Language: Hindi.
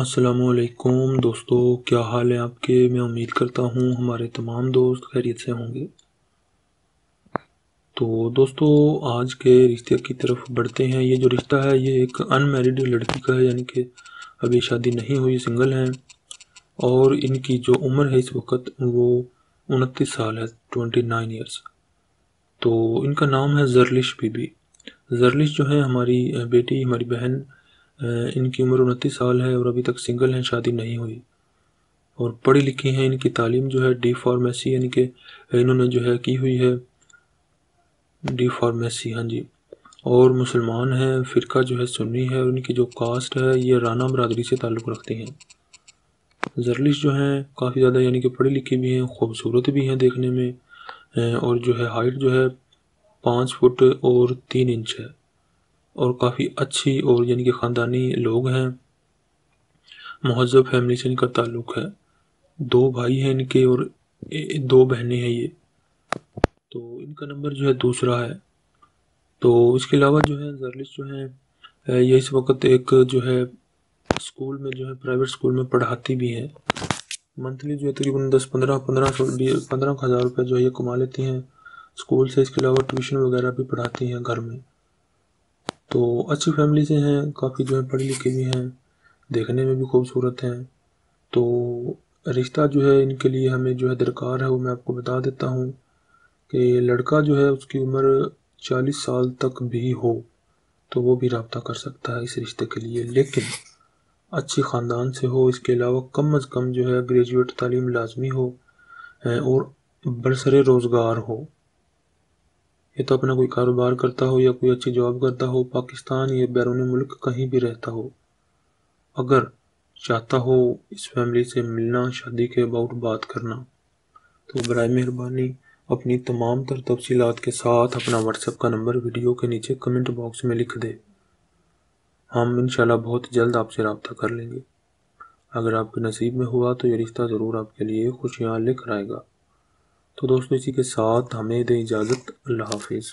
असलकुम दोस्तों, क्या हाल है आपके? मैं उम्मीद करता हूँ हमारे तमाम दोस्त खैरियत से होंगे। तो दोस्तों, आज के रिश्ते की तरफ़ बढ़ते हैं। ये जो रिश्ता है, ये एक अनमेरिड लड़की का है, यानी कि अभी शादी नहीं हुई सिंगल हैं। और इनकी जो उम्र है इस वक्त, वो उनतीस साल है ट्वेंटी नाइन ईयर्स तो इनका नाम है जरलिश बीबी। जरलिश जो है, हमारी बेटी, हमारी बहन इनकी उम्र उनतीस साल है और अभी तक सिंगल हैं, शादी नहीं हुई। और पढ़ी लिखी हैं, इनकी तालीम जो है डी फार्मेसी यानी कि इन्होंने जो है की हुई है डी फार्मेसी हाँ जी। और मुसलमान हैं, फ़िरका जो है सुन्नी है, और इनकी जो कास्ट है, ये राना बरदरी से ताल्लुक़ रखती हैं। जर्लिश जो हैं, काफ़ी ज़्यादा यानी कि पढ़ी लिखी भी हैं, खूबसूरत भी हैं देखने में और जो है हाइट जो है पाँच फुट और तीन इंच है। और काफ़ी अच्छी और यानी कि ख़ानदानी लोग हैं। महजब फैमिली से इनका ताल्लुक़ है। दो भाई हैं इनके और दो बहनें हैं ये। तो इनका नंबर जो है दूसरा है। तो इसके अलावा जो है जर्लिस जो है ये इस वक्त एक जो है स्कूल में जो है प्राइवेट स्कूल में पढ़ाती भी हैं। मंथली जो है तकरीबन दस, पंद्रह पंद्रह सौ पंद्रह हज़ार रुपये जो है ये कमा लेती हैं। स्कूल से इसके अलावा ट्यूशन वगैरह भी पढ़ाती हैं घर में। तो अच्छी फैमिली से हैं, काफ़ी जो है पढ़ी लिखे भी हैं, देखने में भी खूबसूरत हैं। तो रिश्ता जो है इनके लिए हमें जो है दरकार है, वो मैं आपको बता देता हूँ कि लड़का जो है उसकी उम्र चालीस साल तक भी हो तो वो भी रबता कर सकता है इस रिश्ते के लिए। लेकिन अच्छी ख़ानदान से हो, इसके अलावा कम अज़ कम जो है ग्रेजुएट तालीम लाजमी हो, और बरसरे रोज़गार हो या तो अपना कोई कारोबार करता हो या कोई अच्छी जॉब करता हो, पाकिस्तान या बैरून मुल्क कहीं भी रहता हो। अगर चाहता हो इस फैमिली से मिलना, शादी के अबाउट बात करना तो बर मेहरबानी अपनी तमाम तर तफसीत के साथ अपना व्हाट्सएप का नंबर वीडियो के नीचे कमेंट बॉक्स में लिख दे। हम इन बहुत जल्द आपसे रबता कर लेंगे। अगर आपके नसीब में हुआ तो ये रिश्ता ज़रूर आपके लिए खुशियाँ लेकर आएगा। तो दोस्तों इसी के साथ हमें दें इजाज़त अल्लाह हाफिज़।